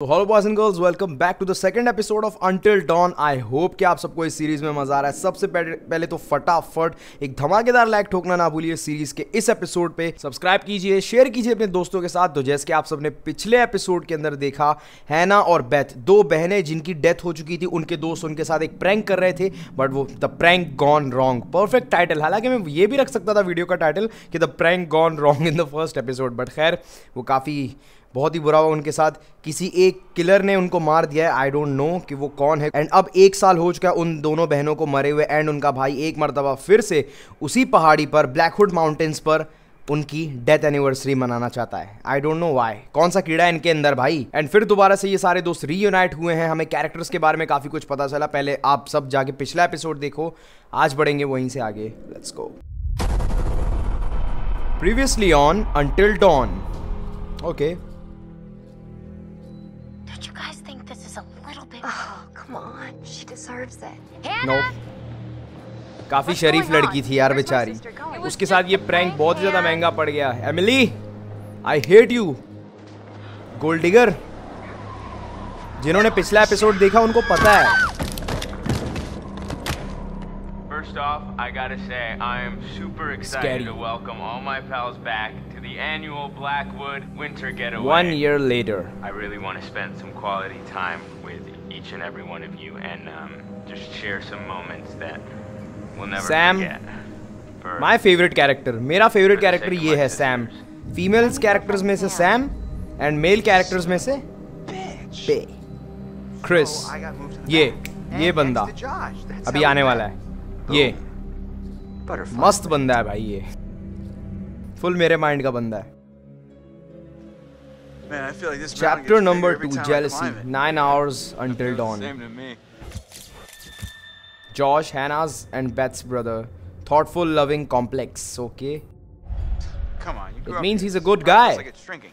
तो hello boys and girls welcome back to the second episode of Until Dawn I hope कि आप सबको इस सीरीज़ में मज़ा आ रहा है। सबसे पहले तो फटाफट एक धमाकेदार लाइक ठोकना ना भूलिए सीरीज़ के इस एपिसोड पे। सब्सक्राइब कीजिए शेयर कीजिए अपने दोस्तों के साथ। तो जैसे कि आप सबने पिछले एपिसोड के अंदर देखा, हैना और बेथ, दो बहनें जिनकी डेथ हो चुकी थी, उनके दोस्त उनके साथ एक प्रैंक कर रहे थे बट वो the prank gone wrong perfect title हालाँकि मैं ये भी रख सकता था वीडियो का टाइटल कि the prank gone wrong in the first episode but खैर, वो काफ़ी बहुत ही बुरा हुआ उनके साथ। किसी एक किलर ने उनको मार दिया है। आई डोंट नो कि वो कौन है। एंड अब एक साल हो चुका है उन दोनों बहनों को मरे हुए। एंड उनका भाई एक मरतबा फिर से उसी पहाड़ी पर ब्लैकहुड माउंटेन्स पर उनकी डेथ एनिवर्सरी मनाना चाहता है। आई डोंट नो वाई कौन सा कीड़ा इनके अंदर भाई? एंड फिर दोबारा से ये सारे दोस्त रीयूनाइट हुए हैं। हमें कैरेक्टर्स के बारे में काफ़ी कुछ पता चला। पहले आप सब जाके पिछला एपिसोड देखो। आज बढ़ेंगे वहीं से आगे। Let's go previously on Until Dawn okay Come on, she deserves it. No काफ़ी शरीफ लड़की थी यार बेचारी उसके साथ ये प्रैंक बहुत ज़्यादा महँगा पड़ गया Emily I hate you gold digger जिन्होंने पिछला एपिसोड देखा उनको पता है First off, I gotta say, I am super excited Scary. to welcome all my pals back to the annual Blackwood Winter Getaway. One year later. I really want to spend some quality time each and every one of you and um, just share some moments that we'll never Sam, forget. For my favourite character मेरा favourite For the character sake of ये my है Sam sisters. Females characters में से Sam and male characters में से bae Chris Oh, I got moved to the ये. ये And बंदा अभी आने वाला. है ये मस्त बंदा है भाई ये फुल मेरे माइंड का बंदा है Man, I feel like this Chapter number two, jealousy. Nine hours until dawn. Same to me. Josh, Hannah's and Beth's brother. Thoughtful, loving, complex. Okay. Come on, you grew It means he's a good guy. feels like it's shrinking.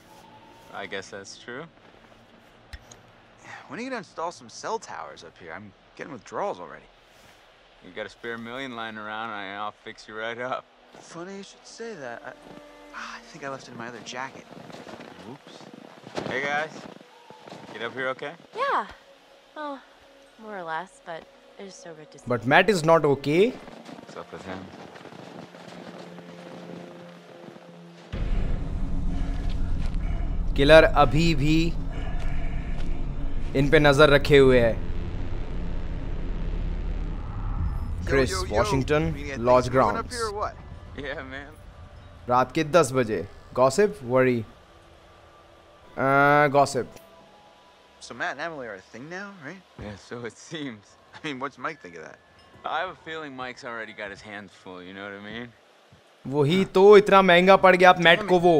I guess that's true. When are you gonna install some cell towers up here? I'm getting withdrawals already. You got a spare million lying around, and I'll fix you right up. Funny you should say that. I, Ah, I think I left it in my other jacket. Oops. Hey guys, get up here okay? Yeah. Oh, more or less, but it is so good to see. But Matt is not okay. What's up with him? Killer अभी भी इन पे नज़र रखे हुए है Chris. Washington laws grounds. रात के 10 बजे gossip worry gossip So Matt and Emily are a thing now, right? Yeah, so it seems. I mean, what's Mike think of that? I have a feeling Mike's already got his hands full, you know what I mean? वही तो इतना महँगा पड़ गया आप mat को वो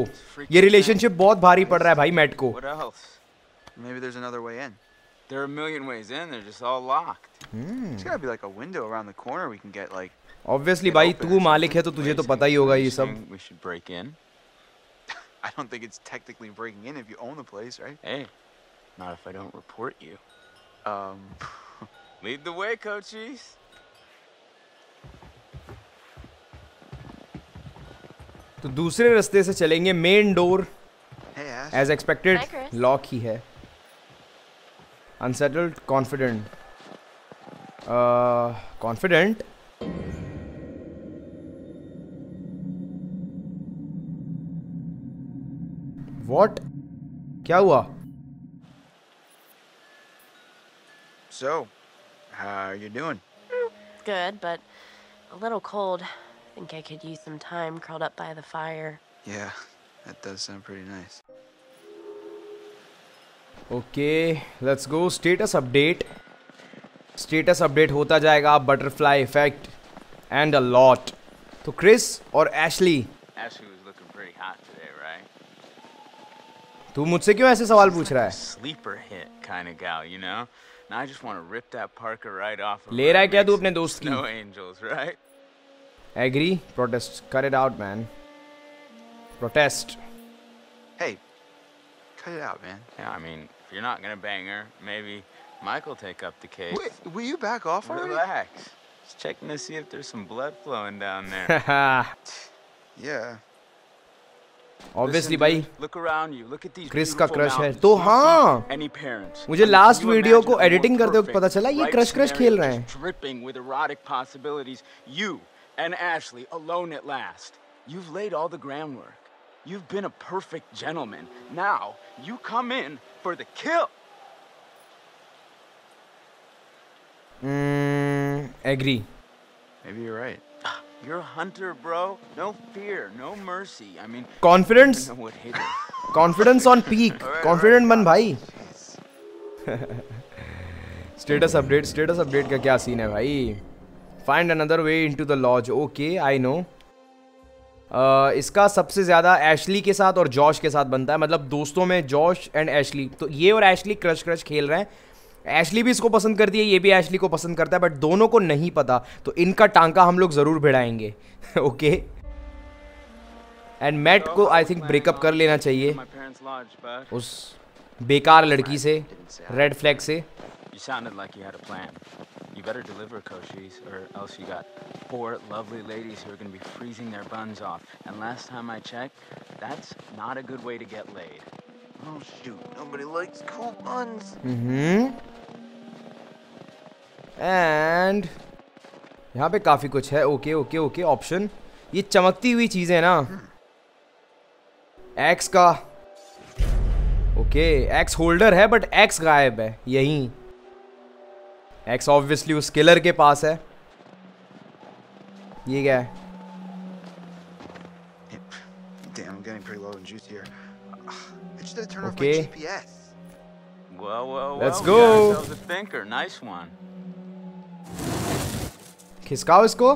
ये रिलेशनशिप बहुत भारी पड़ रहा है भाई मैट को What else? Maybe there's another way in. There are a million ways in, they're just all locked. Hmm. There's gotta be like a window around the corner we can get like. Obviously भाई तू मालिक है तो तुझे तो पता ही होगा ये सब We should break in. I don't think it's technically breaking in if you own the place, right? Hey, not if I don't report you. Um, Lead the way, coachies. तो दूसरे रास्ते से चलेंगे main door hey Ash. As expected Hi, Chris. Lock ही है unsettled confident confident what क्या हुआ So, how are you doing? Good, but a little cold. Think I could use some time curled up by the fire. Yeah, that does sound pretty nice. Okay let's go status update status update होता जाएगा butterfly effect and a lot तो Chris और Ashley तू मुझसे क्यों ऐसे सवाल पूछ रहा है Sleeper hit kind of gal, you know? Now I just want to rip that Parker right off of ले her रहा है and क्या make तू some अपने दोस्त की? Snow angels, right? Agree protest कर it out man protest Hey, cut it out, man. Yeah, I mean, if you're not gonna bang her, maybe Mike will take up the case. Wait, will you back off already? Relax. Just checking to see if there's some blood flowing down there. Yeah. Obviously भाई Chris का crush है तो हाँ? मुझे last video को editing करते वक्त पता चला ये क्रश क्रश खेल रहे हैं. You've laid all the groundwork. You've been a perfect gentleman. Now you come in for the kill. Agree Maybe you're right. You're a hunter, bro. No fear, no mercy. I mean, know what hit it. Confidence on peak confident बन भाई status update status update का क्या scene है भाई find another way into the lodge okay I know इसका सबसे ज़्यादा Ashley के साथ और जॉश के साथ बनता है। मतलब दोस्तों में जॉश एंड एशली तो ये और एशली क्रश क्रश खेल रहे हैं। एशली भी इसको पसंद करती है ये भी एशली को पसंद करता है बट दोनों को नहीं पता तो इनका टांका हम लोग ज़रूर भिड़ाएँगे ओके एंड मैट को आई थिंक ब्रेकअप कर लेना चाहिए. उस बेकार लड़की से रेड फ्लैग से You sounded like you had a plan. You better deliver, Koshis, or else you got four lovely ladies who are going to be freezing their buns off. And last time I checked, that's not a good way to get laid. Oh shoot! Nobody likes cold buns. Hmm and यहाँ पे काफ़ी कुछ है। Okay okay okay option ये चमकती हुई चीज़ें ना। एक्स का। ओके एक्स होल्डर है बट एक्स गायब है। यही। एक्स ऑब्वियसली उस किलर के पास है। ये क्या है? Damn, I'm getting pretty low in juice here. Just had to turn Okay. off my GPS. Well, well, Let's well. we got go. ourselves a thinker. Nice one. खिसकाओ इसको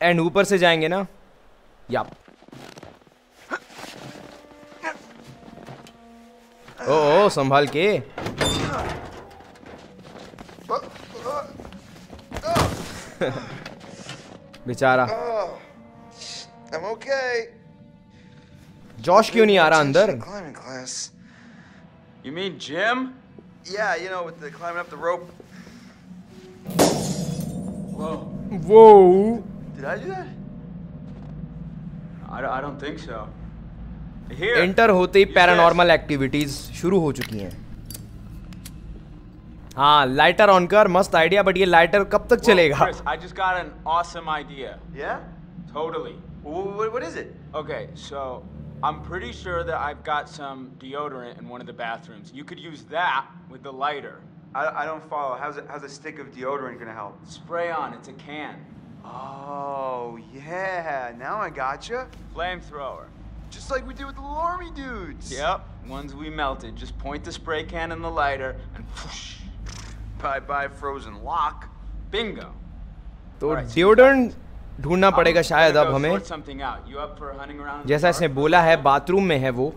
and ऊपर से जाएँगे ना या ओ ओ संभाल के बेचारा। आई एम जॉश क्यों नहीं आ रहा अंदर? यू मीन जिम या you know with the climbing up the rope वो वो did I do that I don't think so enter होते ही पैरानॉर्मल एक्टिविटीज़ शुरू हो चुकी हैं। हाँ लाइटर ऑन कर मस्त आइडिया बट ये लाइटर कब तक this. Whoa, चलेगा Chris, I just got an awesome idea. Yeah? Totally. What, what is it? Okay, so I'm pretty sure that I've got some deodorant in one of the bathrooms. You could use that with the lighter. I, I don't follow. How's, it, how's a stick of deodorant gonna help? Spray on, it's a can. Oh, yeah. Now I gotcha. Flamethrower. Just like we did with the little army dudes. Yep, ones we melted. Just point the spray can in the lighter and whoosh. Pie by Frozen Lock. Bingo. तो deodorant ढूंढना पड़ेगा शायद अब हमें। जैसा इसने बोला है बाथरूम में है वो।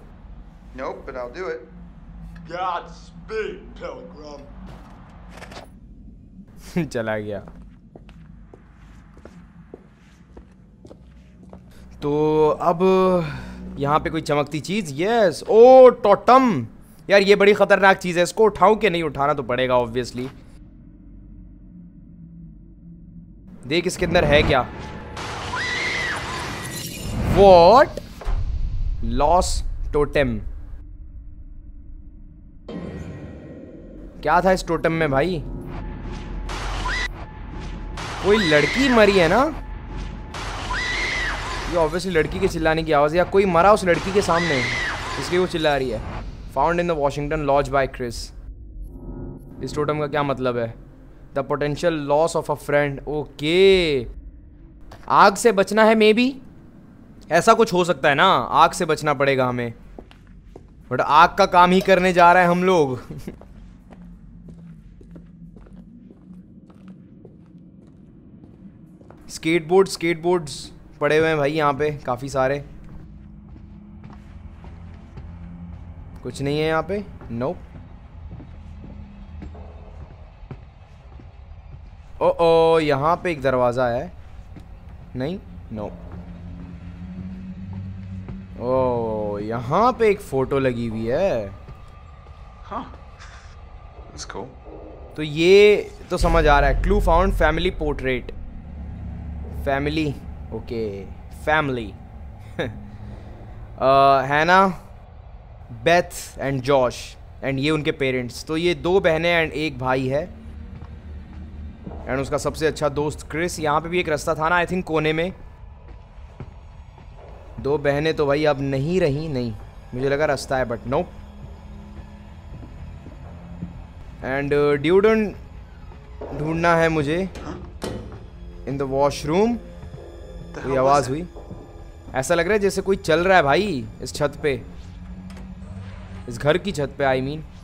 चला गया। तो अब यहाँ पे कोई चमकती चीज़? यस ओ टोटम। यार ये बड़ी खतरनाक चीज़ है। इसको उठाऊं के नहीं? उठाना तो पड़ेगा ऑब्वियसली देख इसके अंदर है क्या। वॉट लॉस टोटेम क्या था इस टोटम में भाई? कोई लड़की मरी है ना? ये ऑब्वियसली लड़की के चिल्लाने की आवाज़ या कोई मरा उस लड़की के सामने इसलिए वो चिल्ला रही है। Found in the Washington lodge by Chris इस टोटम का क्या मतलब है? The potential loss of a friend okay आग से बचना है मे बी ऐसा कुछ हो सकता है ना? आग से बचना पड़ेगा हमें। बट आग का काम ही करने जा रहे हैं हम लोग। स्केटबोर्ड स्केटबोर्ड्स पड़े हुए हैं भाई यहाँ पे, काफ़ी सारे। कुछ नहीं है यहाँ पे? नो ओ ओ यहाँ पे एक दरवाज़ा है। नहीं नो ओ यहाँ पे एक फ़ोटो लगी हुई है। cool. तो ये तो समझ आ रहा है। Clue found family portrait family okay family Hannah Beth and Josh and ये उनके पेरेंट्स तो ये दो बहनें एंड एक भाई है। एंड उसका सबसे अच्छा दोस्त क्रिस यहाँ पे भी एक रास्ता था ना आई थिंक कोने में। दो बहनें तो भाई अब नहीं रही नहीं। मुझे लगा रास्ता है बट नो एंड ड्यूडन ढूंढना है मुझे। इन द वॉशरूम कोई आवाज़ हुई? ऐसा लग रहा है जैसे कोई चल रहा है भाई इस छत पे। इस घर की छत पे आई I मीन mean.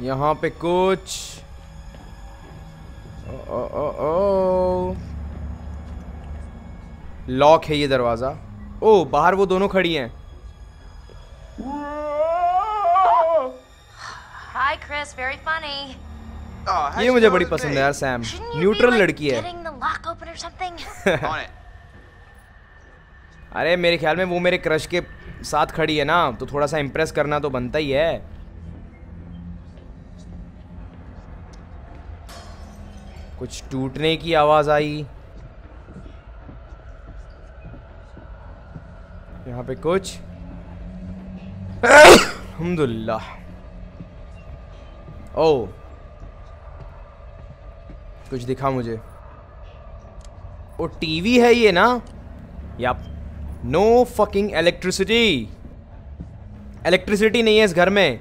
यहाँ पे कुछ। ओ, ओ, ओ, लॉक है ये दरवाज़ा। ओ बाहर वो दोनों खड़ी हैं। Hi, Chris. Very funny. Oh, ये मुझे बड़ी पसंद है यार सैम न्यूट्रल लड़की है. अरे मेरे ख्याल में वो मेरे क्रश के साथ खड़ी है ना तो थोड़ा सा इम्प्रेस करना तो बनता ही है। कुछ टूटने की आवाज़ आई। यहाँ पे कुछ। अल्हम्दुलिल्लाह। ओ। कुछ दिखा मुझे। ओ टीवी है ये ना? या नो फकिंग इलेक्ट्रिसिटी। इलेक्ट्रिसिटी नहीं है इस घर में।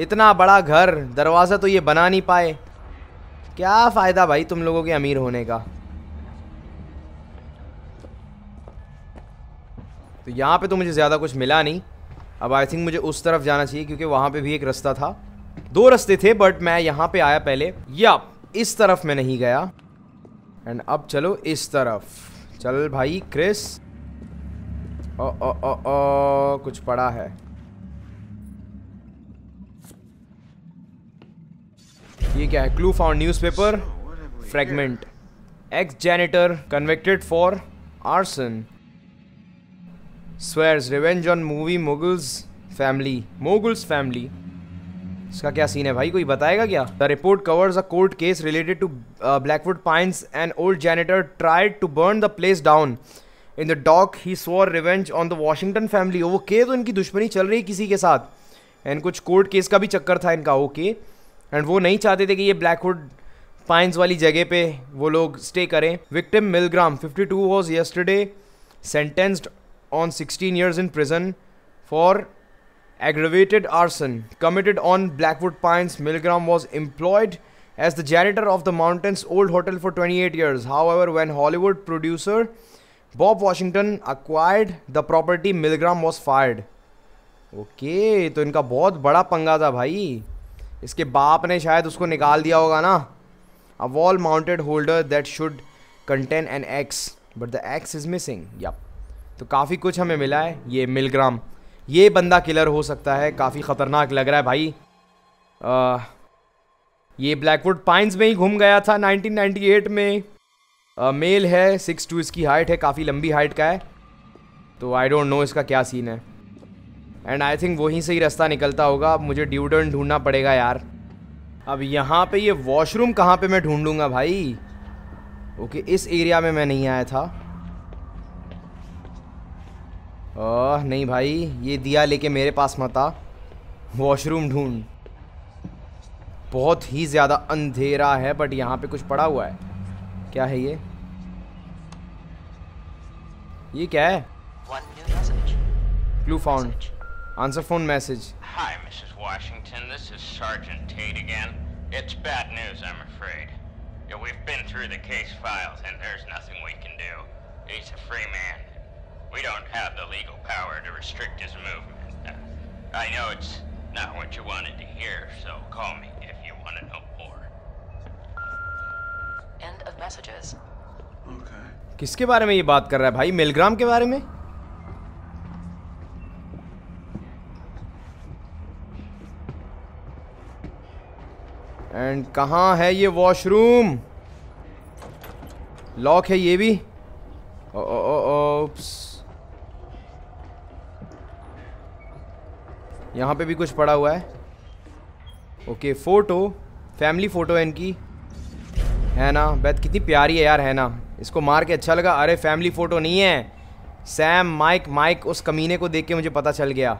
इतना बड़ा घर, दरवाज़ा तो ये बना नहीं पाए। क्या फ़ायदा भाई तुम लोगों के अमीर होने का? तो यहाँ पे तो मुझे ज़्यादा कुछ मिला नहीं। अब आई थिंक मुझे उस तरफ़ जाना चाहिए क्योंकि वहाँ पे भी एक रास्ता था। दो रास्ते थे बट मैं यहाँ पे आया पहले। या, इस तरफ़ मैं नहीं गया। एंड अब चलो इस तरफ़। चल भाई क्रिस ओ ओ ओ ओ, कुछ पड़ा है। ये क्या है? Clue found newspaper fragment ex janitor convicted for arson swears revenge on movie moguls family moguls family इसका क्या सीन है भाई? कोई बताएगा क्या? The report covers a court case related to Blackwood Pines and old janitor tried to burn the place down in the dock he swore revenge on the Washington family okay तो इनकी दुश्मनी चल रही है किसी के साथ। एंड कुछ कोर्ट केस का भी चक्कर था इनका, ओके। एंड वो नहीं चाहते थे कि ये ब्लैकवुड पाइंस वाली जगह पे वो लोग स्टे करें। Victim Milgram 52 two was yesterday sentenced on 16 years in prison for aggravated arson committed on Blackwood Pines Milgram was employed as the janitor of the mountains old hotel for twenty eight years however when Hollywood producer Bob Washington acquired the property Milgram was fired okay तो इनका बहुत बड़ा पंगा था भाई। इसके बाप ने शायद उसको निकाल दिया होगा ना। A wall mounted holder that should contain an axe but the axe is missing yep तो काफ़ी कुछ हमें मिला है ये मिलग्राम। ये बंदा किलर हो सकता है काफ़ी ख़तरनाक लग रहा है भाई। आ, ये ब्लैकवुड पाइंस में ही घूम गया था 1998 में। आ, मेल है सिक्स टू इसकी हाइट है काफ़ी लंबी हाइट का है। तो आई डोंट नो इसका क्या सीन है। एंड आई थिंक वहीं से ही रास्ता निकलता होगा। अब मुझे ड्यूडन ढूंढना पड़ेगा यार। अब यहाँ पे ये वॉशरूम कहाँ पे मैं ढूंढूँगा भाई? ओके इस एरिया में मैं नहीं आया था। ओह नहीं भाई ये दिया लेके मेरे पास मत आ। वॉशरूम ढूंढ। बहुत ही ज़्यादा अंधेरा है बट यहाँ पे कुछ पड़ा हुआ है। क्या है ये? ये क्या है? Clue found Answer phone message Hi, Mrs. Washington. This is Sergeant Tate again. It's bad news, I'm afraid. Yeah, we've been through the case files, and there's nothing we can do. He's a free man. We don't have the legal power to restrict his movement. Uh, I know it's not what you wanted to hear, so call me if you want to know more. End of messages. Okay. किसके बारे में ये बात कर रहा है भाई मिलग्राम के बारे में एंड कहाँ है ये वॉशरूम लॉक है ये भी? ओ, ओ, ओ, ओप्स यहाँ पे भी कुछ पड़ा हुआ है। ओके फ़ोटो फैमिली फ़ोटो है इनकी। है ना? बेथ कितनी प्यारी है यार है ना? इसको मार के अच्छा लगा। अरे फैमिली फ़ोटो नहीं है। सैम माइक माइक उस कमीने को देख के मुझे पता चल गया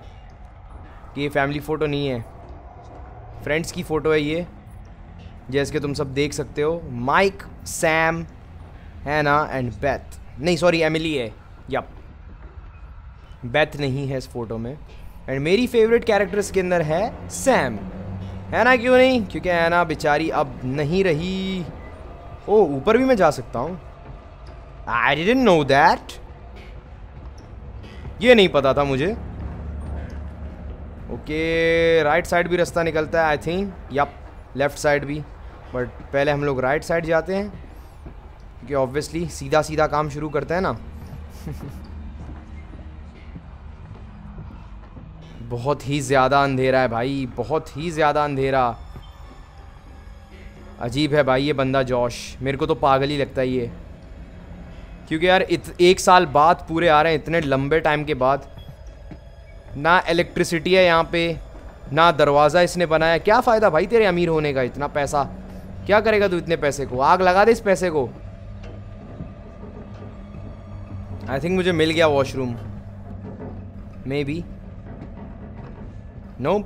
कि ये फैमिली फ़ोटो नहीं है। फ्रेंड्स की फ़ोटो है ये। जैसे कि तुम सब देख सकते हो माइक सैम है ना एंड बैथ नहीं सॉरी एमिली है। यप बैथ नहीं है इस फ़ोटो में। एंड मेरी फेवरेट कैरेक्टर इसके अंदर है सैम है ना क्यों नहीं? क्योंकि है ना बेचारी अब नहीं रही। ओ, ऊपर भी मैं जा सकता हूँ। आई डिडंट नो दैट ये नहीं पता था मुझे। ओके राइट साइड भी रास्ता निकलता है I think yep left side भी। बट पहले हम लोग राइट साइड जाते हैं क्योंकि ऑब्वियसली सीधा सीधा काम शुरू करते हैं ना। बहुत ही ज़्यादा अंधेरा है भाई बहुत ही ज़्यादा अंधेरा। अजीब है भाई ये बंदा जोश मेरे को तो पागल ही लगता है ये। क्योंकि यार इत, एक साल बाद पूरे आ रहे हैं इतने लंबे टाइम के बाद। ना इलेक्ट्रिसिटी है यहाँ पे ना दरवाज़ा इसने बनाया। क्या फ़ायदा भाई तेरे अमीर होने का इतना पैसा? क्या करेगा तू इतने पैसे को? आग लगा दे इस पैसे को। आई थिंक मुझे मिल गया वॉशरूम मे बी नो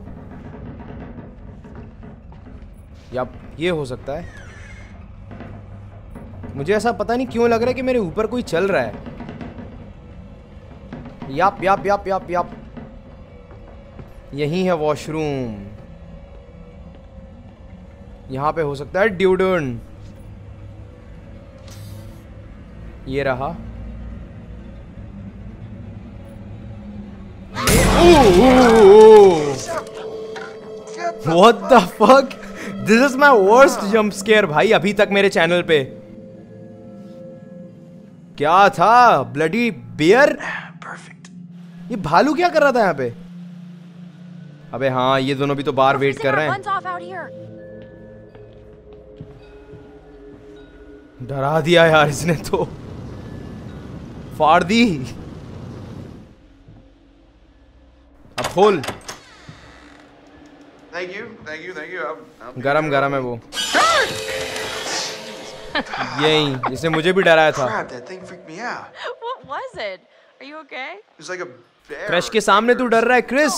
या ये हो सकता है। मुझे ऐसा पता नहीं क्यों लग रहा है कि मेरे ऊपर कोई चल रहा है। याप याप याप याप याप यही है वॉशरूम यहाँ पे हो सकता है ड्यूडन। ये रहा। What the fuck? This is my worst jump scare भाई अभी तक मेरे चैनल पे। क्या था? ब्लडी बियर परफेक्ट ये भालू क्या कर रहा था यहाँ पे? अबे हाँ ये दोनों भी तो बाहर वेट कर रहे हैं। डरा दिया यार इसने तो। फाड़ दी। अब खोल। गरम गरम है वो। यही इसने मुझे भी डराया था। क्रश के सामने तू डर रहा है Chris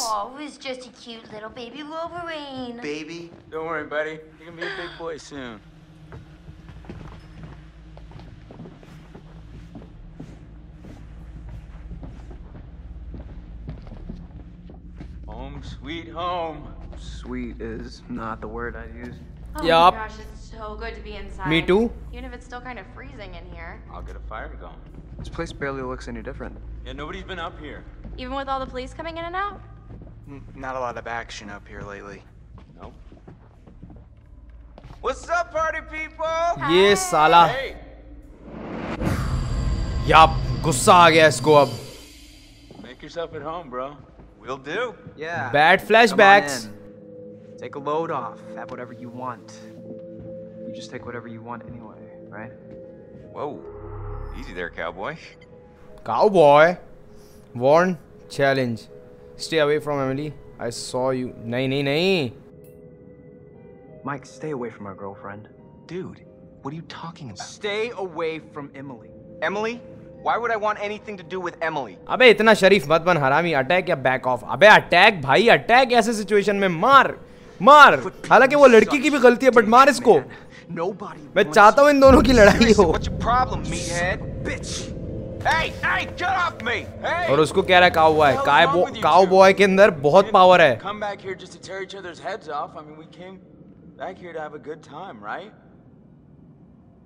Home, sweet home. Sweet is not the word I'd use. Oh Yup. my gosh, it's so good to be inside. Me too. Even if it's still kind of freezing in here. I'll get a fire going. This place barely looks any different. Yeah, nobody's been up here. Even with all the police coming in and out? N- Not a lot of action up here lately. Nope. What's up, party people? ये साला Hey, याप गुस्सा आ गया इसको अब make yourself at home, bro. Will do. Yeah. Bad flashbacks. Take a load off. Have whatever you want. You just take whatever you want anyway, right? Whoa. Easy there, cowboy. Cowboy? Warn. Challenge. Stay away from Emily. I saw you. Nay, nay, nay. Mike, stay away from our girlfriend. Dude, what are you talking about? Stay away from Emily. Emily Why would I want anything to do with Emily? अबे इतना शरीफ मत बन हरामी। Attack या back off अबे attack भाई attack ऐसे situation में मार मार। हालाँकि वो लड़की की भी गलती है बट मार इसको। मैं चाहता हूँ इन दोनों की लड़ाई हो। और उसको कह रहा है काउ बॉय काउ बॉय के अंदर बहुत पावर है।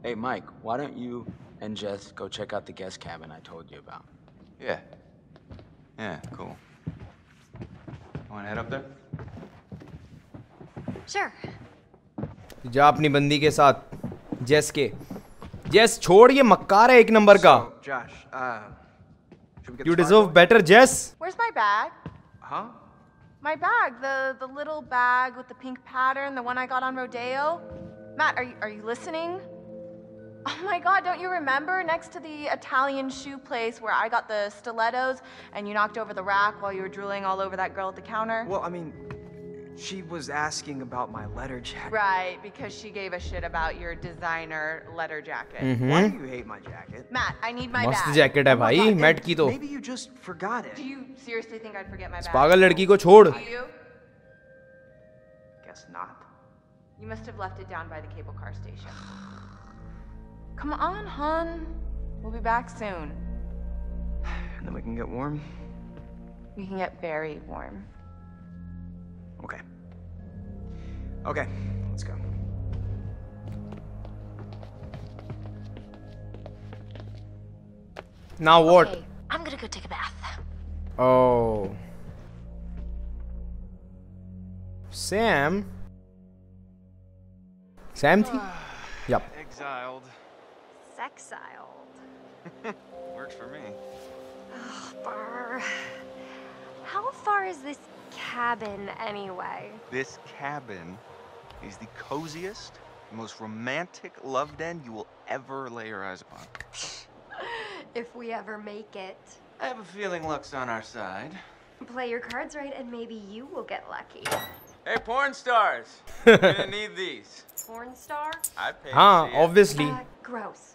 Hey Mike, why don't you and Jess go check out the guest cabin I told you about? Yeah. Yeah, cool. Wanna head up there? Sure. जा अपनी बंदी के साथ जेस के जेस छोड़ ये मक्कार है एक नंबर का So, Josh, uh, should we get you the deserve better Jess Where's my bag? Huh? My bag, the the little bag with the pink pattern, the one I got on Rodeo. Matt, are you are you listening? Oh my god, don't you remember? Next to the Italian shoe place where I got the stilettos and you knocked over the rack while you were drooling all over that girl at the counter? Well, I mean, she was asking about my letter jacket. Right, because she gave a shit about your designer letter jacket. Why do you hate my jacket? Matt, I need my मस्त bag. Jacket है Oh my भाई God, mat and की तो Maybe you just forgot it. Do you seriously think I'd forget my इस bag? पागल लड़की को छोड़ Do you? Guess not. You must have left it down by the cable car station. Come on, hon. We'll be back soon. And then we can get warm. We can get very warm. Okay. Okay, let's go. Now what? Okay, I'm gonna go take a bath. Oh. Sam? Sam ah, थी? Yep. Exiled. Sexiled. Works for me. Brr. How far is this cabin anyway? This cabin is the coziest, most romantic love den you will ever lay your eyes upon. If we ever make it. I have a feeling luck's on our side. Play your cards right and maybe you will get lucky. Hey, porn stars! You're gonna need these. Porn star? I paid हाँ to see obviously Uh, gross.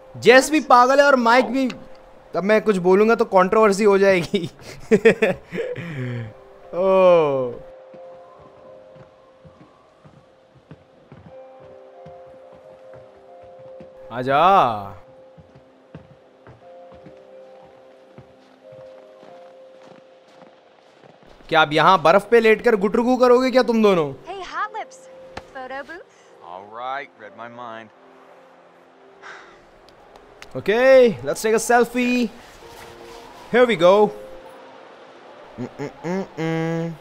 जेस भी पागल है और mic भी अब मैं कुछ बोलूँगा तो कंट्रोवर्सी हो जाएगी ओ आजा क्या आप यहाँ बर्फ़ पे लेटकर गुटरगू करोगे क्या तुम दोनों Hey, Hot Lips. Photo booth? All right, read my mind. Okay, let's take a selfie. Here we go. Mm-mm-mm-mm.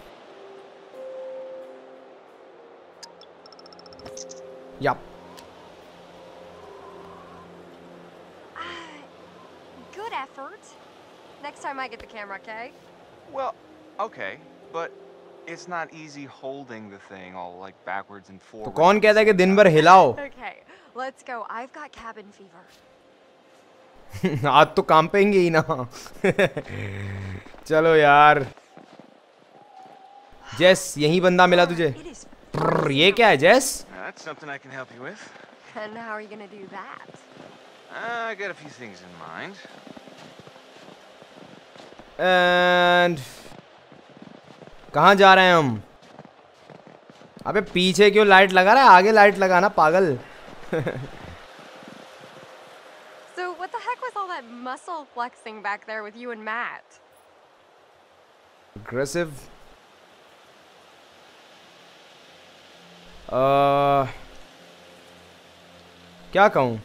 Yup. Good effort. Next time I get the camera, okay? Well, okay, but it's not easy holding the thing all like backwards and तो forwards. कौन कहता है कि दिन भर हिलाओ Okay, let's go. I've got cabin fever. आज तो काम पेंगे ही ना। चलो यार। जैस यही बंदा मिला तुझे। ये क्या है जेस? कहा जा रहे हैं हम? अबे पीछे क्यों लाइट लगा रहा है? आगे लाइट लगाना पागल। that muscle flexing back there with you and Matt? aggressive uh, क्या कहूँ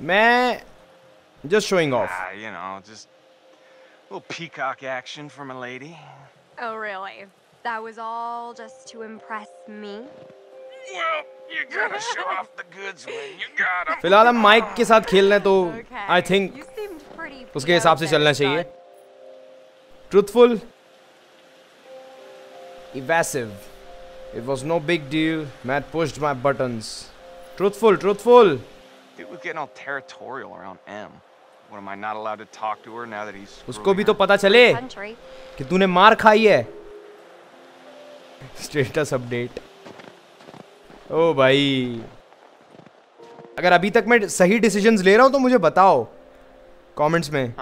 मैं just showing off Ah, you know, just a little peacock action from a lady. Oh, really? That was all just to impress me? Well, फ़िलहाल हम mic के साथ खेल रहे तो आई थिंक उसके हिसाब से चलना चाहिए। Truthful evasive it was no big deal Matt pushed my button truthful truthful उसको भी तो पता चले कि तूने मार खाई है। स्टेटस अपडेट ओ भाई। अगर अभी तक मैं सही डिसीजंस ले रहा हूँ तो मुझे बताओ। कमेंट्स में।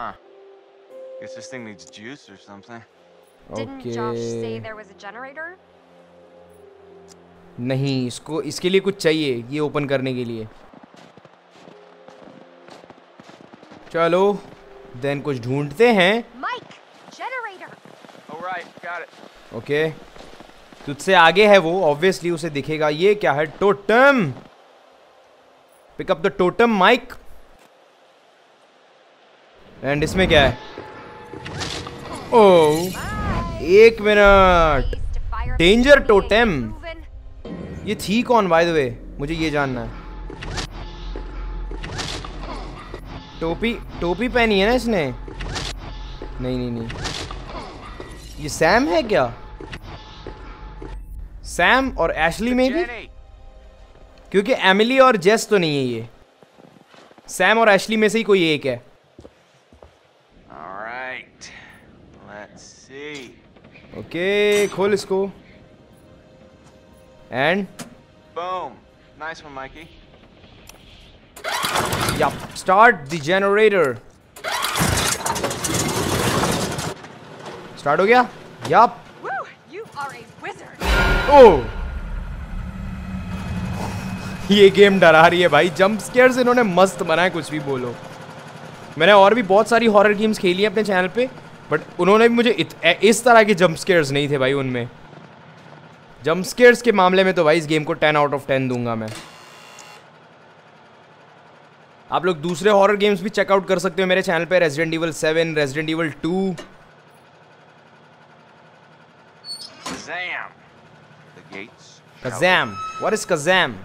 नहीं इसको इसके लिए कुछ चाहिए ये ओपन करने के लिए। चलो देन कुछ ढूंढते हैं। ओके. तुझसे आगे है वो ऑब्वियसली उसे दिखेगा। ये क्या है? Totem pick up the totem Mike and इसमें क्या है? ओ एक मिनट। डेंजर टोटेम ये थी कौन बाय द वे मुझे ये जानना है। टोपी टोपी पहनी है ना इसने? नहीं नहीं नहीं। ये सैम है क्या? सैम और एशली में भी क्योंकि एमिली और जेस तो नहीं है ये। सैम और एशली में से ही कोई एक है। ओके खोल इसको। And boom nice one Mikey या स्टार्ट द जनरेटर स्टार्ट हो गया? Yup Oh. ये गेम डरा रही है भाई। जंप स्केयर्स इन्होंने मस्त बनाए कुछ भी बोलो। मैंने और भी बहुत सारी हॉरर गेम्स खेली है अपने चैनल पे बट उन्होंने भी मुझे इत, इस तरह के जंप स्केयर्स नहीं थे भाई उनमें। जंप स्केयर्स के मामले में तो भाई इस गेम को 10 आउट ऑफ़ 10 दूँगा मैं। आप लोग दूसरे हॉरर गेम्स भी चेकआउट कर सकते हो मेरे चैनल पे Resident Evil 7 Resident Evil 2 कजैम what is कजैम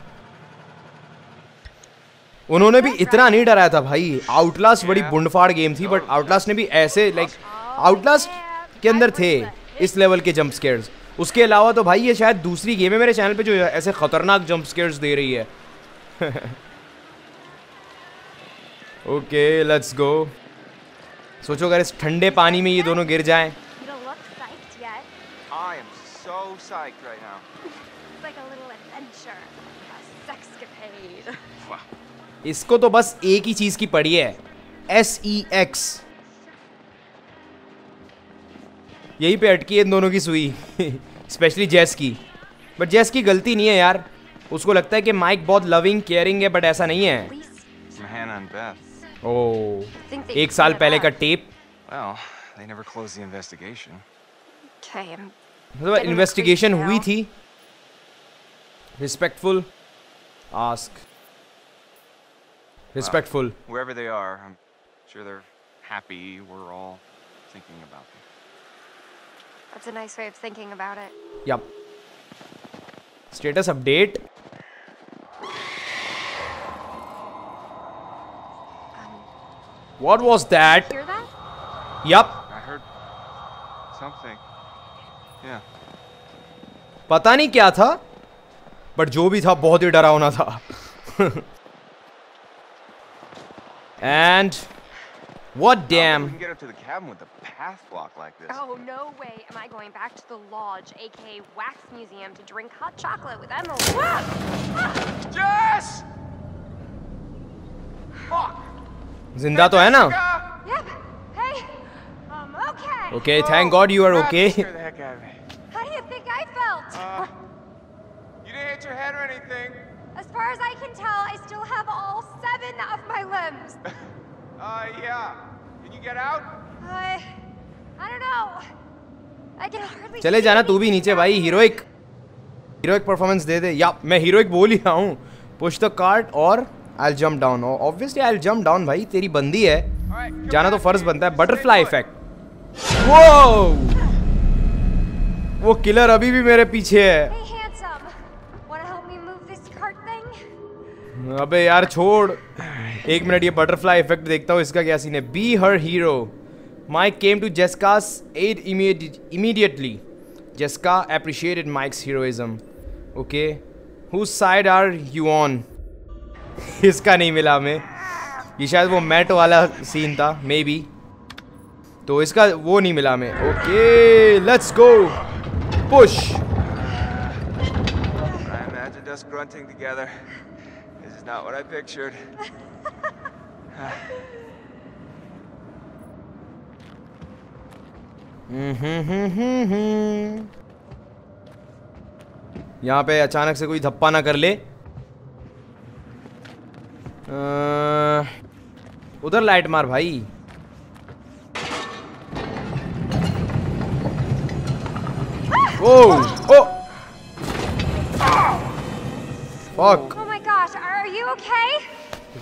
उन्होंने भी इतना नहीं डराया था भाई। आउटलास्ट बड़ी बुंडफाड़ गेम थी बट आउटलास्ट ने भी ऐसे लाइक आउटलास्ट के अंदर थे इस लेवल के जंप स्केयर्स उसके अलावा तो भाई ये शायद दूसरी गेम है मेरे चैनल पे जो ऐसे खतरनाक जंप स्केयर्स दे रही है। ओके लेट्स गो सोचो अगर इस ठंडे पानी में ये दोनों गिर जाएँ You don't look psyched yet. I am so psyched right now. It's like a little adventure. A sexcapade. इसको तो बस एक ही चीज़ की पड़ी है एस ई एक्स यही पे अटकी है इन दोनों की सुई स्पेशली जैस की। बट जैस की गलती नहीं है यार। उसको लगता है कि माइक बहुत लविंग केयरिंग है बट ऐसा नहीं है. ओ एक साल पहले का टेप मतलब इन्वेस्टिगेशन हुई थी। Respectful ask Respectful Wherever they are, I'm sure they're happy. We're all thinking about them. That's a nice way of thinking about it. Yup. Status update. What was that? Hear that? Yup. I heard something. Yeah. पता नहीं क्या था but जो भी था बहुत ही डरावना था And what We damn can get up to the cabin with a path block like this. Oh, no way am I going back to the lodge, aka Wax Museum, to drink hot chocolate with Emily. Jess! Fuck! जिंदा तो है ना Yep. Hey, I'm okay. Okay thank God you are That okay scared the heck out of me. How do you think I felt? Uh, you didn't hit your head or anything. As far as I can tell, I still have all seven of my limbs. Uh, yeah. Can you get out? I, I don't know. I can hardly. चले जाना तू भी नीचे भाई. Heroic heroic performance दे दे या मैं हीरोइक बोल ही रहा हूँ पुश द कार्ट और I jump down obviously I jump down भाई तेरी बंदी है जाना तो फ़र्ज़ बनता है बटरफ्लाई इफ़ेक्ट वो वो किलर अभी भी मेरे पीछे है अबे यार, छोड़। एक मिनट, ये बटरफ्लाई इफ़ेक्ट देखता हूँ, इसका क्या सीन है? Be her hero Mike came to Jessica's aid immediately. Jessica appreciated Mike's heroism. Okay whose side are you on इसका नहीं मिला हमें। ये शायद वो मैट वाला सीन था मे बी तो इसका वो नहीं मिला हमें। Okay let's go push grunting together. Not what I pictured. यहाँ पे अचानक से कोई धप्पा ना कर ले। उधर लाइट मार भाई। ओ ओ। Fuck okay?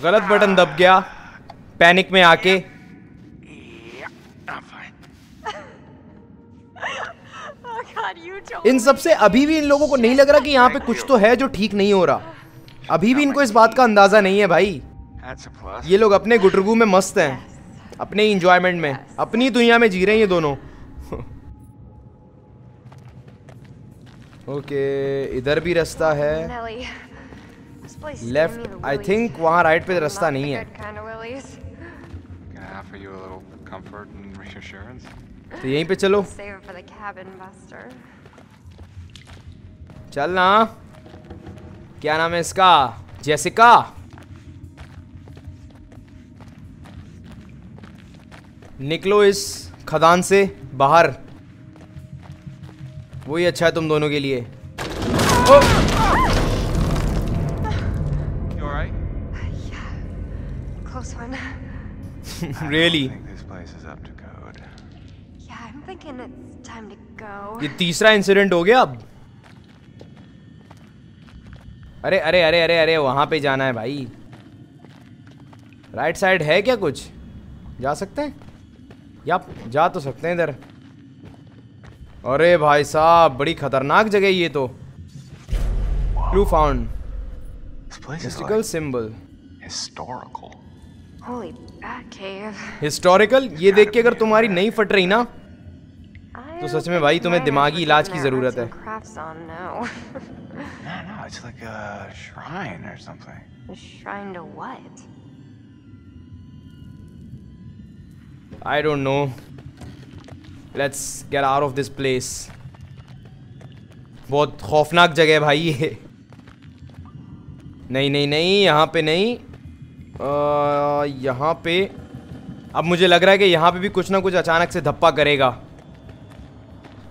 गलत बटन दब गया। पैनिक में आके। Oh इन सबसे अभी भी इन लोगों को नहीं लग रहा कि यहाँ पे कुछ तो है जो ठीक नहीं हो रहा। अभी भी इनको इस बात का अंदाज़ा नहीं है भाई. ये लोग अपने गुटरगू में मस्त हैं। अपने इंजॉयमेंट में। अपनी दुनिया में जी रहे हैं ये दोनों। ओके इधर भी रास्ता है। लेफ़्ट आई थिंक वहाँ राइट पे रास्ता नहीं है। तो यहीं पे चलो। चलना। क्या नाम है इसका? जैसिका निकलो इस खदान से बाहर। वही अच्छा है तुम दोनों के लिए। time to go. ये तीसरा इंसिडेंट हो गया अब। अरे अरे अरे अरे अरे वहाँ पे जाना है भाई। राइट साइड है क्या कुछ? जा सकते हैं? या जा तो सकते हैं इधर। अरे भाई साहब बड़ी खतरनाक जगह ये तो। Clue found This place is historical historical ये देख के अगर तुम्हारी नहीं फट रही ना तो सच में भाई तुम्हें दिमागी इलाज की ज़रूरत है and crafts on now. No, no, it's like a shrine or something. A shrine to what? I don't know let's get out of this place बहुत खौफनाक जगह है भाई ये नहीं नहीं नहीं यहाँ पे नहीं यहाँ पे, अब मुझे लग रहा है कि यहाँ पे भी कुछ ना कुछ अचानक से धप्पा करेगा।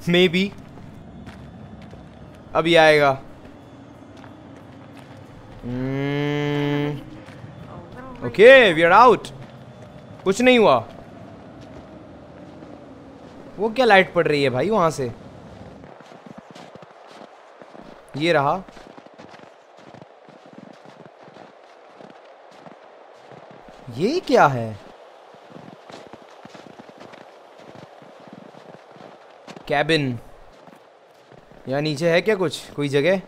मे बी अभी आएगा। ओके वी आर आउट कुछ नहीं हुआ। वो क्या लाइट पड़ रही है भाई वहाँ से? ये रहा। ये क्या है? कैबिन यहाँ नीचे है क्या कुछ? कोई जगह?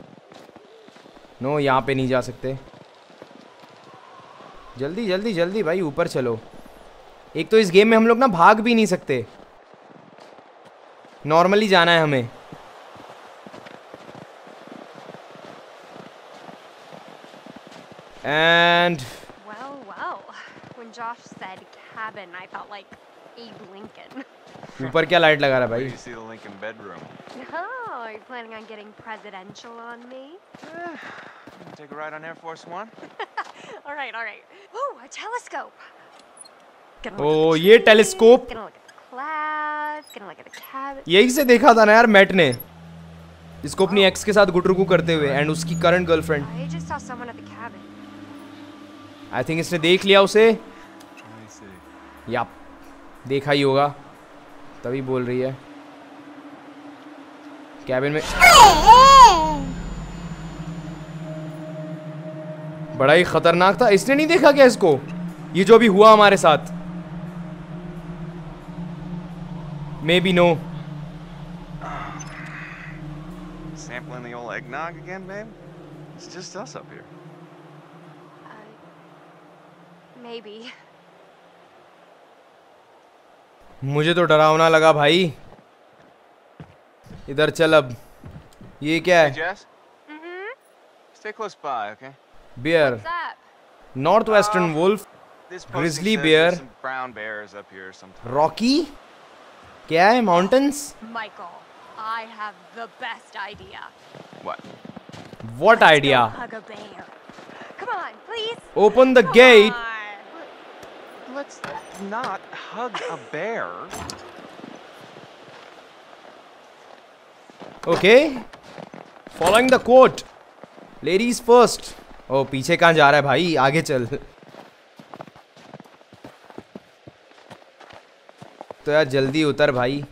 नो यहाँ पे नहीं जा सकते। जल्दी जल्दी जल्दी भाई, ऊपर चलो। एक तो इस गेम में हम लोग ना भाग भी नहीं सकते। नॉर्मली जाना है हमें and Well, well. When Josh said cabin, I thought like Abe Lincoln. ऊपर क्या लाइट लगा रहा है भाई see the Lincoln bedroom? Oh, are you planning on getting presidential on me? Take a ride on Air Force One? all right, all right. Ooh, a telescope. The ये telescope Gonna look at the clouds. Gonna look at the cabin. यही से देखा था ना यार mat ने इसको अपनी एक्स के साथ गुटरुकू करते हुए एंड उसकी current girlfriend I just saw someone at the cabin. I think इसने देख लिया उसे Let me see. या देखा ही होगा तभी बोल रही है कैबिन में बड़ा ही खतरनाक था इसने नहीं देखा क्या इसको ये जो भी हुआ हमारे साथ maybe no Sampling the old eggnog again, babe? It's just us up here. Maybe. मुझे तो डरावना लगा भाई। इधर चल अब। ये क्या है? Bear north western wolf grizzly bear Rocky क्या है mountains Michael idea open the gate Let's not hug a bear. Okay following the coat ladies first oh पीछे कहाँ जा रहा है भाई? आगे चल। तो यार जल्दी उतर भाई।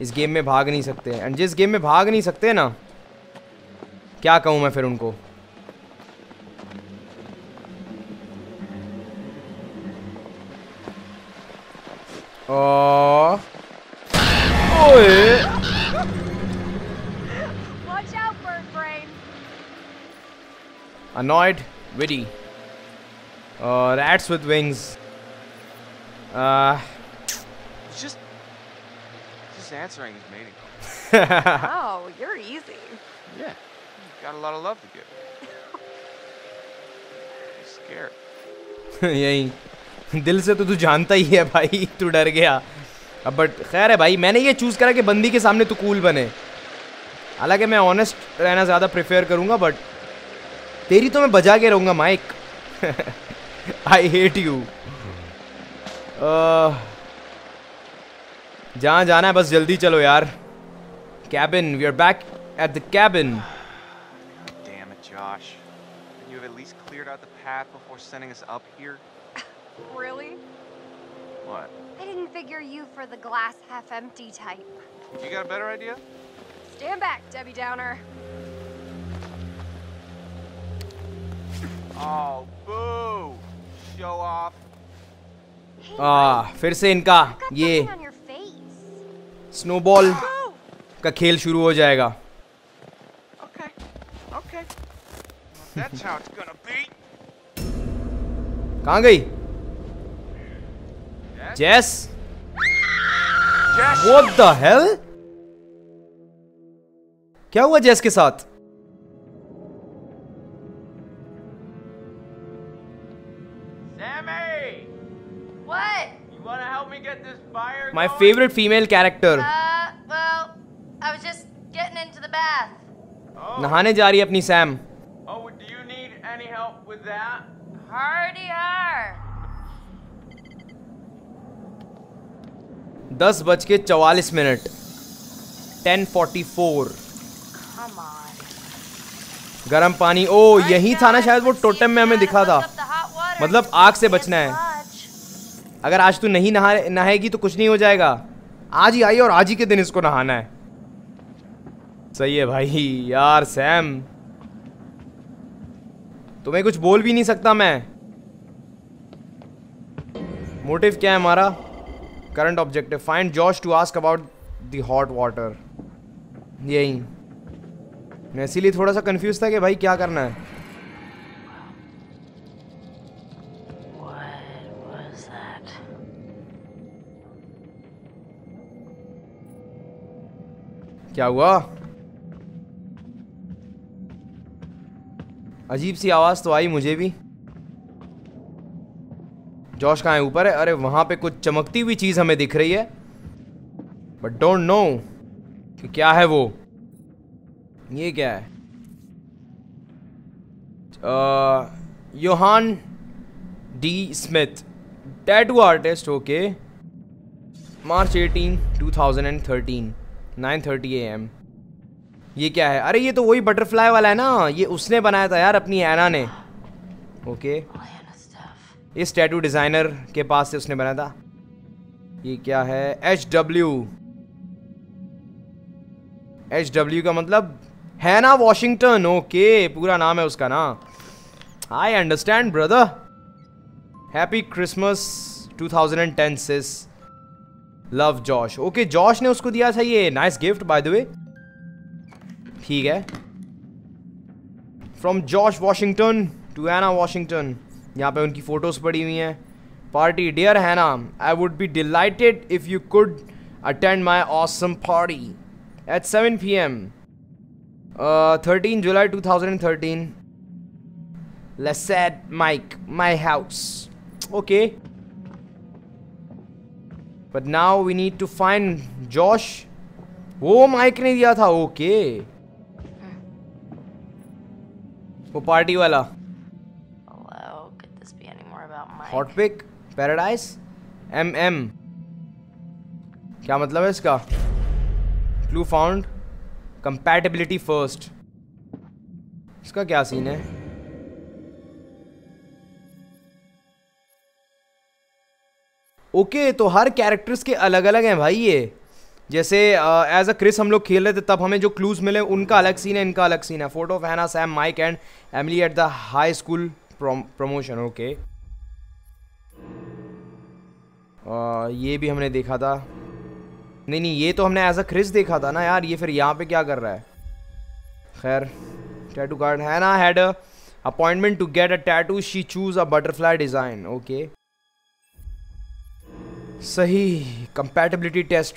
इस गेम में भाग नहीं सकते। एंड जिस गेम में भाग नहीं सकते ना, क्या कहूँ मैं फिर उनको? Oh. Oh, yeah. Watch out, bird brain. Annoyed, witty. Uh, rats with wings. Uh. Just, just answering is meaningless. oh, you're easy. Yeah, got a lot of love to give. I'm scared. yeah. दिल से तो तू जानता ही है भाई तू डर गया। अब बट खैर है भाई मैंने ये चूज़ करा कि बंदी के सामने तू कूल बने। हालाँकि मैं ऑनेस्ट रहना ज़्यादा प्रेफर करूँगा बट तेरी तो मैं बजा के रहूँगा माइक आई हेट यू जहाँ जाना है बस जल्दी चलो यार। Cabin we are back at the cabin Damn it, Josh. You have at least cleared out the path before sending us up here? Really? What? I didn't figure you for the glass half empty type. You got a better idea? Stand back, Debbie Downer. Oh, boo! Show off. आ, फिर से इनका ये On your face. Snowball का खेल शुरू हो जाएगा Okay. Okay. Well, that's how it's gonna be. कहाँ गई जेस Jess! What the hell? क्या हुआ जेस के साथ My favorite female character. Uh, well, I was just getting into the bath. नहाने जा रही है अपनी Sam Oh, do you need any help with that? Hardy har. दस बज के चवालीस मिनट। टेन फोर्टी फोर गर्म पानी। ओ यही था ना शायद वो टोटम में हमें दिखा था। मतलब आग से बचना है। अगर आज तू नहीं नहा नहाएगी तो कुछ नहीं हो जाएगा। आज ही आई और आज ही के दिन इसको नहाना है। सही है भाई यार सैम। तुम्हें कुछ बोल भी नहीं सकता मैं। मोटिव क्या है हमारा? Current objective find Josh to ask about the hot water यही। मैं इसीलिए थोड़ा सा कंफ्यूज था कि भाई क्या करना है? क्या हुआ? अजीब सी आवाज़ तो आई मुझे भी। जॉश कहाँ है? ऊपर है। अरे, वहाँ पे कुछ चमकती हुई चीज़ हमें दिख रही है। बट डोंट नो कि क्या है वो। ये क्या है? Johan D Smith tattoo artist okay March 18 2013 9:30 AM ये क्या है? अरे, ये तो वही बटरफ्लाई वाला है ना। ये उसने बनाया था यार अपनी एना ने। ओके इस टैटू डिज़ाइनर के पास से उसने बनाया था। ये क्या है? एच डब्ल्यू एच डब्ल्यू का मतलब है ना वॉशिंगटन, ओके, पूरा नाम है उसका ना। I understand brother happy Christmas 2010 sis love Josh okay Josh ने उसको दिया था ये। Nice gift by the way ठीक है। From Josh Washington to Anna Washington यहाँ पे उनकी फ़ोटोज़ पड़ी हुई हैं। पार्टी, डियर है Hannah I would be delighted if you could attend my awesome party at seven p m thirteen July two thousand thirteen Mike my house okay but now we need to find Josh वो Mike ने दिया था okay okay. वो party वाला। More about hot pick paradise M M क्या मतलब है इसका? क्लू फाउंड कंपैटिबिलिटी फ़र्स्ट इसका क्या सीन है? ओके okay, तो हर कैरेक्टर्स के अलग अलग हैं भाई ये। जैसे एज अ क्रिस हम लोग खेल रहे थे तब हमें जो क्लूज मिले उनका अलग सीन है इनका अलग सीन है। Photo of Hannah Sam Mike and Emily at the high school promotion okay ये भी हमने देखा था। नहीं नहीं, ये तो हमने एज अ क्रिस देखा था ना यार, ये फिर यहाँ पे क्या कर रहा है? खैर टैटू कार्ड है ना had appointment to get a tattoo she chose a butterfly design okay सही compatibility test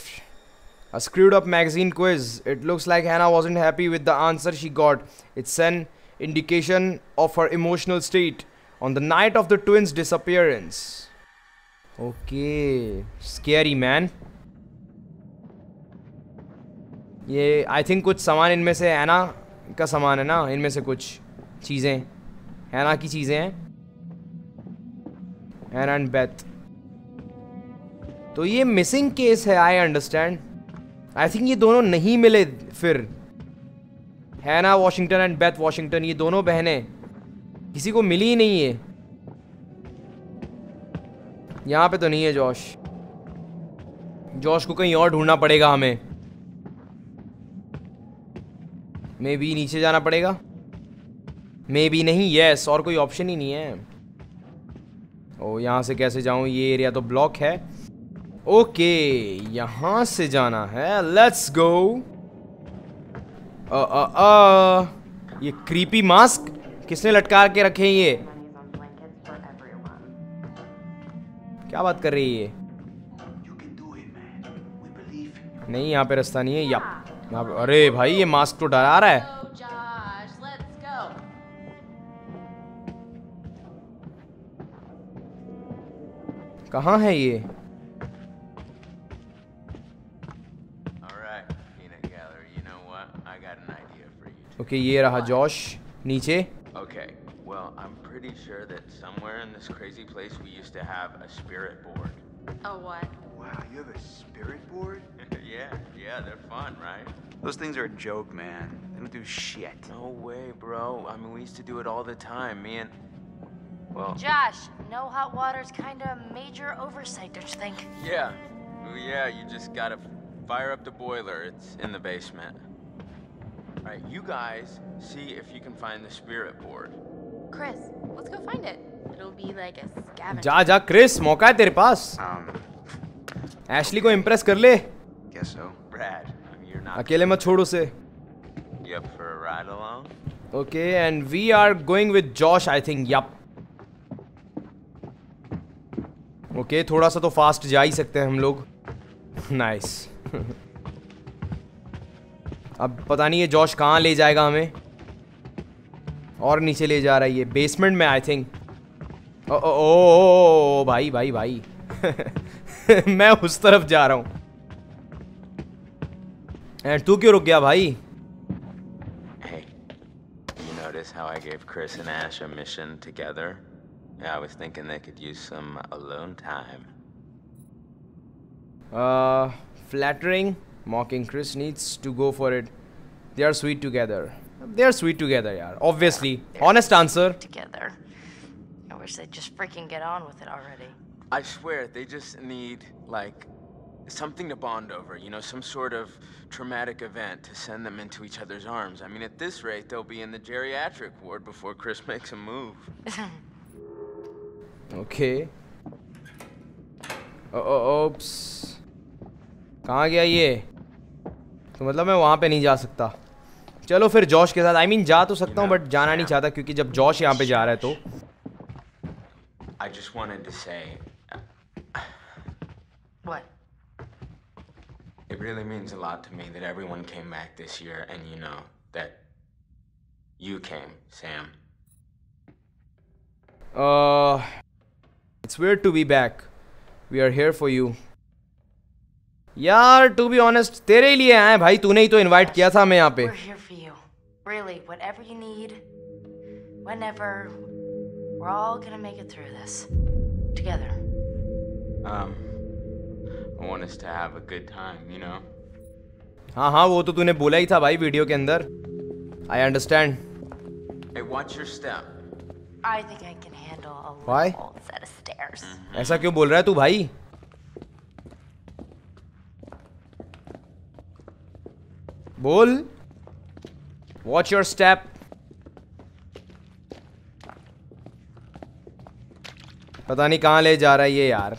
a screwed up magazine quiz it looks like Hannah wasn't happy with the answer she got it's an indication of her emotional state on the night of the twins disappearance Okay. Scary, man. ये I think कुछ सामान इनमें से हैना का सामान है ना? इनमें से कुछ चीज़ें। हैना की चीज़ें हैं? हैना एंड बेथ तो ये मिसिंग केस है आई अंडरस्टैंड आई थिंक ये दोनों नहीं मिले फिर। हैना वॉशिंगटन एंड बेथ वॉशिंगटन ये दोनों बहनें। किसी को मिली ही नहीं है यहाँ पे तो नहीं है जॉश। जॉश को कहीं और ढूंढना पड़ेगा हमें। मे बी नीचे जाना पड़ेगा। मे बी नहीं यस और कोई ऑप्शन ही नहीं है। ओ, यहाँ से कैसे जाऊँ? ये एरिया तो ब्लॉक है। ओके यहाँ से जाना है। लेट्स गो अ अ अ, ये क्रीपी मास्क किसने लटका के रखे ये? क्या बात कर रही है नहीं यहाँ पे रास्ता नहीं है। यहाँ अरे भाई ये मास्क तो डरा रहा है। कहाँ है ये? ओके okay, ये रहा जॉश नीचे। Pretty sure that somewhere in this crazy place we used to have a spirit board. A what? Wow, you have a spirit board? yeah, yeah, they're fun, right? Those things are a joke, man. They don't do shit. No way, bro. I mean, we used to do it all the time. Me and. Well, Josh, no hot water's kind of a major oversight, don't you think? yeah. Oh, yeah, you just gotta fire up the boiler. It's in the basement. Alright, you guys see if you can find the spirit board. Chris, let's go find it. It'll be like a scavenger. जा जा Chris मौका है तेरे पास Um, Ashley को impress कर ले guess so. Brad, you're not. अकेले मत छोड़ उसे You for a ride along? Okay and we are going with Josh I think yep okay थोड़ा सा तो फास्ट जा ही सकते हैं हम लोग नाइस nice. अब पता नहीं ये जॉश कहाँ ले जाएगा हमें और नीचे ले जा रहा है ये बेसमेंट में आई थिंक ओ, भाई भाई भाई मैं उस तरफ़ जा रहा हूँ एंड तू क्यों रुक गया भाई notice how I gave Chris and Ash a mission together? Yeah, I was thinking they could use some alone time. Uh, flattering, mocking. Chris needs to go for it. They are sweet together. They are sweet together, yeah. Obviously, honest answer. Together. I wish they'd just freaking get on with it already. I swear, they just need, like, something to bond over, you know, some sort of traumatic event to send them into each other's arms. I mean, at this rate, they'll be in the geriatric ward before Chris makes a move. Okay. Oh, oh, oops. कहाँ गया ये तो मतलब मैं वहाँ पे नहीं जा सकता चलो फिर जॉश के साथ आई I मीन mean, जा तो सकता हूँ बट जाना नहीं चाहता क्योंकि जब जॉश यहाँ पे जा रहा है तो I just wanted to say, What? it really means a lot to me that everyone came back this year, and you know, that you came, Sam. Uh, it's weird to be back. We are here for you. यार to be honest तेरे लिए आए भाई तूने ही तो invite किया था मैं यहाँ पे। हाँ हाँ वो तो तूने बोला ही था भाई वीडियो के अंदर। आई अंडरस्टैंड ऐसा क्यों बोल रहा है तू भाई? बोल वॉच योर स्टेप पता नहीं कहाँ ले जा रहा है ये यार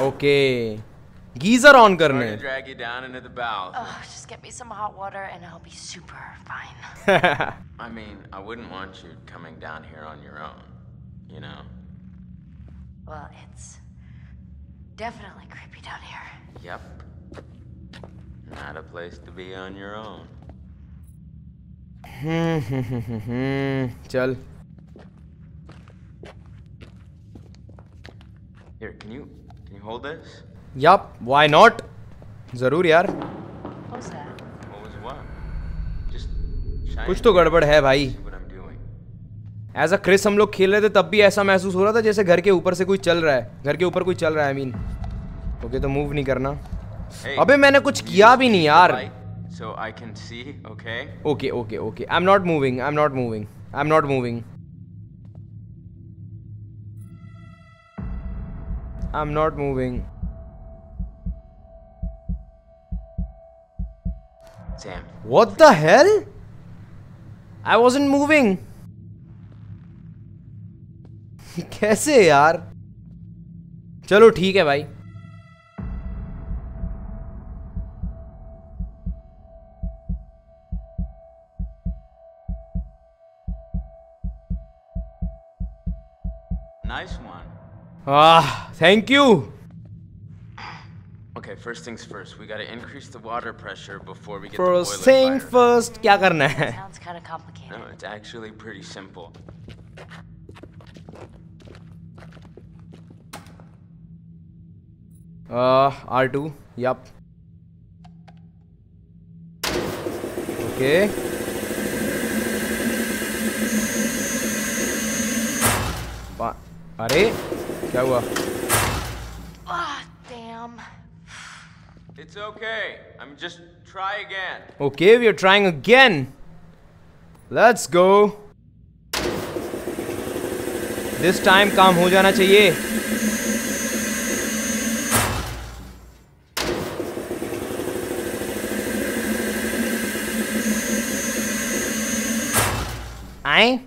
ओके गीजर ऑन करने Sorry to drag you down into the bowels. Oh, just get me some hot water and I'll be super fine. I mean, I wouldn't want you coming down here on your own. You know? Well, it's definitely creepy down here. Yep. Not a place to be on your own. चल Here, can you can you hold this? Yup why not ज़रूर यार What that? What was what? Just shine कुछ तो गड़बड़ है भाई see what I'm doing. As a Chris हम लोग खेल रहे थे तब भी ऐसा महसूस हो रहा था जैसे घर के ऊपर से कोई चल रहा है घर के ऊपर कोई चल रहा है आई मीन ओके तो मूव नहीं करना Hey, अबे मैंने कुछ किया भी नहीं यार। Light so I can see, okay? Okay okay okay I am not moving I am not moving I am not moving I am not moving Sam, What the hell? I wasn't moving. कैसे यार? चलो ठीक है भाई। Ah thank you Okay, first things first. We gotta increase the water pressure before we get the first boiler thing fired. First क्या करना है Sounds kind of complicated. No, it's actually pretty simple. Are two yep okay अरे क्या हुआ Ah, damn. It's okay. I'm just try again. Okay, we are trying again. Let's go. This time काम हो जाना चाहिए आए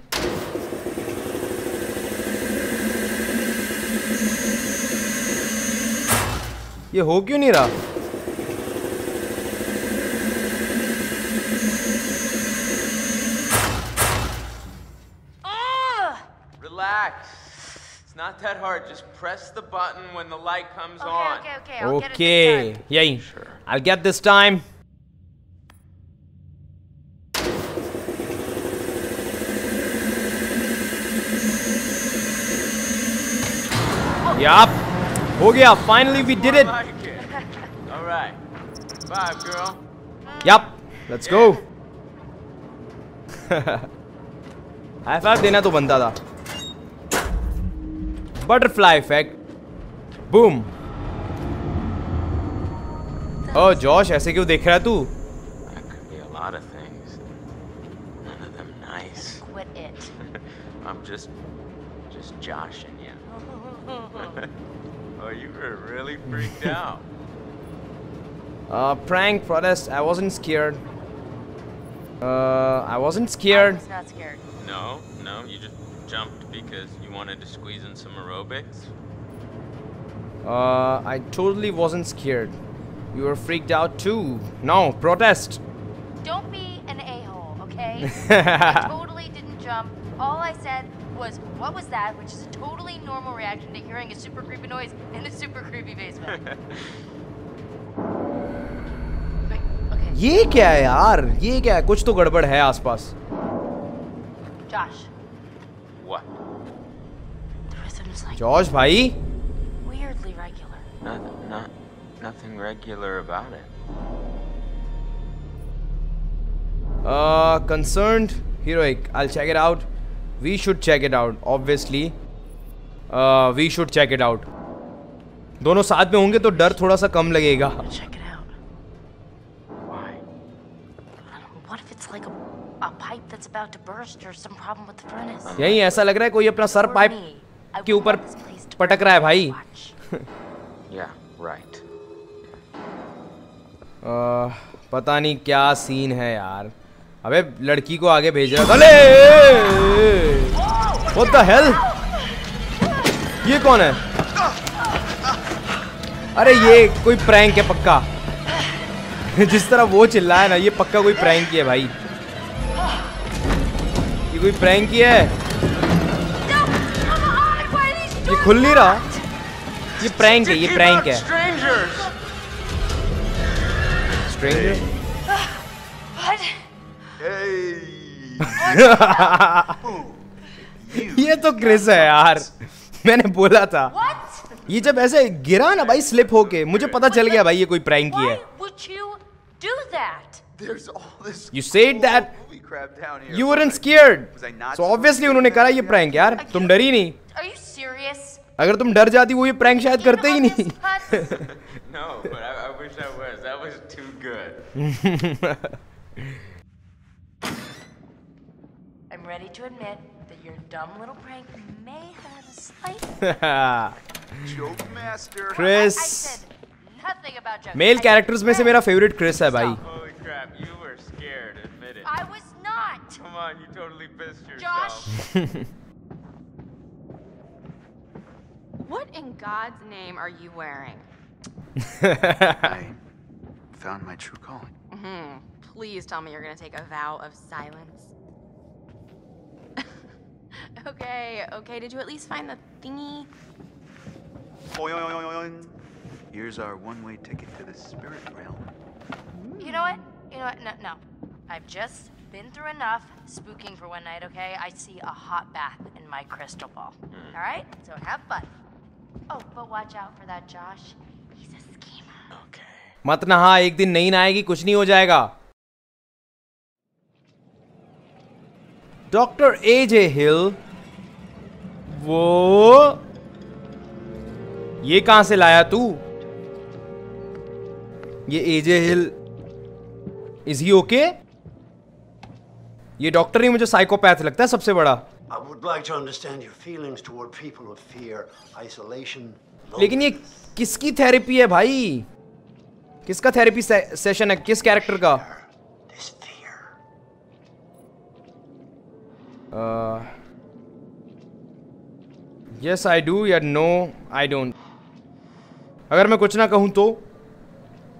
ये हो क्यों नहीं रहा Relax. It's not that hard. Just press the button when the light comes Okay, on. okay, okay. I'll get it this Okay, time. yay. I'll get this time. Yup. हो गया. Finally we did it. I like it. All right. Five, girl. Yup. Let's go. High five देना तो बनता था butterfly effect boom ओ Josh ऐसे क्यों देख रहा है तू That could be a lot of things. None of them nice. Quit it. I'm just, just joshing you. Oh, you were really freaked out. Uh, prank protest. I wasn't scared. Uh, I wasn't scared. I was not scared. No, no, you just jumped because you wanted to squeeze in some aerobics. Uh, I totally wasn't scared. You were freaked out too. No, protest. Don't be an a-hole, okay? I totally didn't jump. All I said was, what was that? Which is a totally normal reaction to hearing a super creepy noise in a super creepy basement. Wait, okay. ये क्या है यार ये क्या है कुछ तो गड़बड़ है आसपास Josh, What? the rhythm's like George भाई weirdly regular. Not, not, nothing regular about it. Uh, concerned heroic. I'll check it out. We should check it out. Obviously, uh, we should check it out. दोनों साथ में होंगे तो डर थोड़ा सा कम लगेगा Check it out. Why? I don't know, What if it's like a, a pipe that's about to burst or some problem with the furnace? यही ऐसा लग रहा है कोई अपना सर पाइप के ऊपर पटक रहा है भाई. Yeah, right. uh, पता नहीं क्या सीन है यार अबे लड़की को आगे भेज रहा अले What the hell? ये कौन है? अरे ये कोई प्रैंक है पक्का। जिस तरह वो चिल्ला है ना ये पक्का कोई प्रैंक ही है भाई। ये कोई प्रैंक ही है। ये खुल नहीं रहा। ये प्रैंक है ये प्रैंक है। स्ट्रेंजर ये तो क्रिस है यार। मैंने बोला था। ये जब ऐसे गिरा ना भाई स्लिप होके मुझे पता चल गया भाई ये कोई प्रैंक ही है। You said that you were scared so obviously उन्होंने करा ये प्रैंक यार। तुम डरी नहीं। अगर तुम डर जाती वो ये प्रैंक शायद करते ही नहीं। dumb little prank may have a slight. Joke master. Chris. I said nothing about jokes. Male I characters में से मेरा फेवरेट क्रिस है भाई Holy crap, you were scared. Admit it. I was not. Come on, you totally pissed Josh. yourself. What in God's name are you wearing? I found my true calling. hmm Please tell me you're gonna take a vow of silence. okay, okay. Did you at least find the thingy? Boing. Here's our one-way ticket to the spirit realm. You know what? You know what? No, no. I've just been through enough spooking for one night, okay? I see a hot bath in my crystal ball. All right? So have fun. Oh, but watch out for that Josh. He's a schemer. मत नहा एक दिन नहीं नहाएगी कुछ नहीं हो जाएगा doctor A जे हिल वो ये कहाँ से लाया तू? ये AJ Hill is he okay ये डॉक्टर ही मुझे साइकोपैथ लगता है सबसे बड़ा। I would like to understand your feelings toward people of fear, isolation. लेकिन ये किसकी थेरेपी है भाई? किसका थेरेपी से, सेशन है? किस कैरेक्टर का? यस आई डू या नो आई डोंट अगर मैं कुछ ना कहूँ तो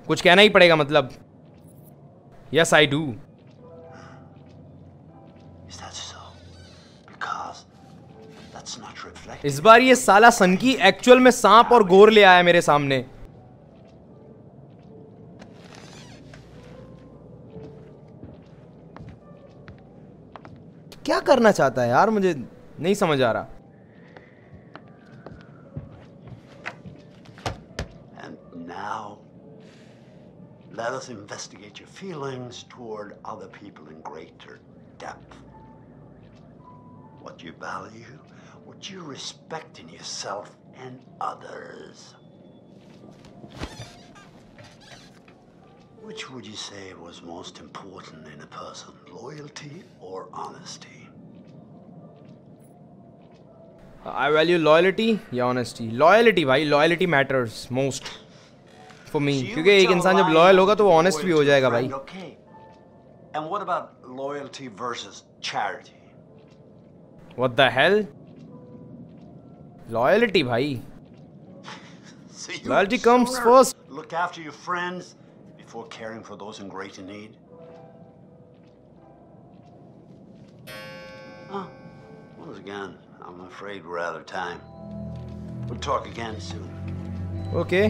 कुछ कहना ही पड़ेगा मतलब। Yes I do. इस बार ये साला सनकी एक्चुअल में सांप और गोर ले आया मेरे सामने। क्या करना चाहता है यार मुझे नहीं समझ आ रहा And now, let us investigate your feelings toward other people in greater depth. What you value, what you respect in yourself and others. Which would you say was most important in a person, loyalty or honesty? I value loyalty या honesty loyalty भाई loyalty matters most for me क्योंकि एक इंसान जब loyal होगा तो वो honest भी हो जाएगा भाई. And what about loyalty versus charity? What the hell loyalty भाई See, Loyalty comes first. Look after your friends before caring for those in greater need. Ah, Oh, once again, I'm afraid we're out of time. We'll talk again soon. Okay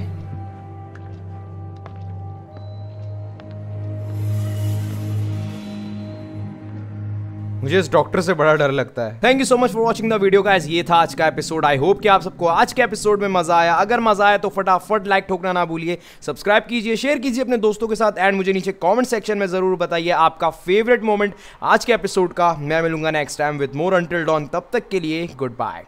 मुझे इस doctor से बड़ा डर लगता है। Thank you so much for watching the video guys ये था आज का एपिसोड आई होप कि आप सबको आज के एपिसोड में मज़ा आया। अगर मज़ा आया तो फटाफट लाइक ठोकना ना भूलिए। सब्सक्राइब कीजिए शेयर कीजिए अपने दोस्तों के साथ एंड मुझे नीचे कॉमेंट सेक्शन में ज़रूर बताइए आपका फेवरेट मोमेंट आज के एपिसोड का। मैं मिलूँगा next time with more until then तब तक के लिए गुड बाय